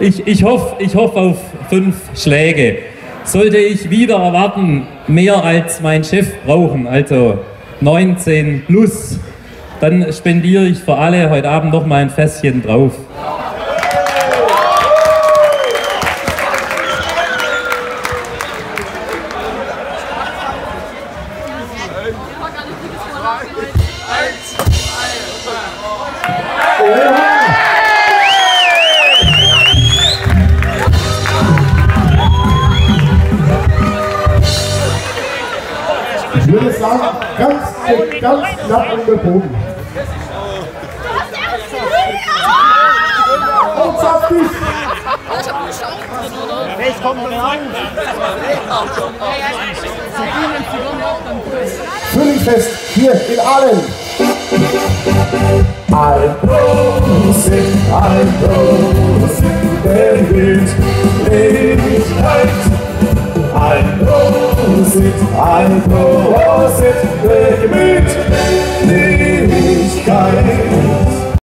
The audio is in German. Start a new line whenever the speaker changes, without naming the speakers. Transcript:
Ich, ich hoffe ich hoff auf fünf Schläge. Sollte ich wieder erwarten, mehr als mein Chef brauchen, also 19 plus, dann spendiere ich für alle heute Abend noch mal ein Fässchen drauf.
Ich würde sagen, ganz, ganz knapp unterboten. Und saftig!
Jetzt kommt der Lang.
Frühlingsfest hier in Aalen. Ein Prosit, ein Prosit, der Wind, Ewigkeit. Ein Prosit, ein Prosit, der Gemüt,